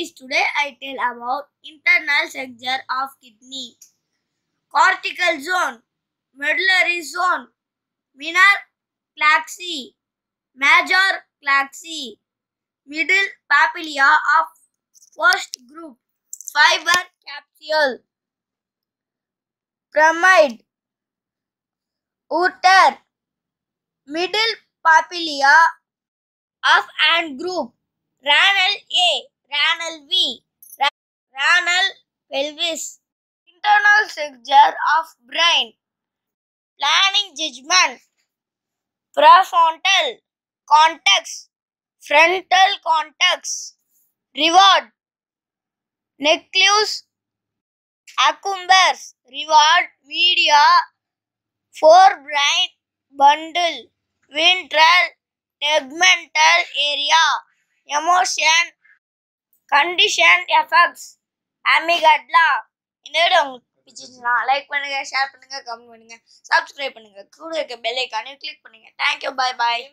kidneys. Today I tell about internal structure of kidney. Cortical zone, medullary zone, minor calyx, major calyx, middle papilla of first group, fiber capsule, pyramid, uter, middle papilla of ant group, renal A, renal B, ra- renal pelvis, internal structure of brain, planning judgment, prefrontal cortex, frontal cortex, reward, nucleus accumbens, reward media, forebrain bundle, ventral tegmental area, emotion, condition effects, amygdala. இந்த video உங்களுக்கு like பண்ணுங்க share பண்ணுங்க comment பண்ணுங்க subscribe பண்ணுங்க. கூட இருக்க bell ஐக்கானே click பண்ணுங்க. Thank you bye bye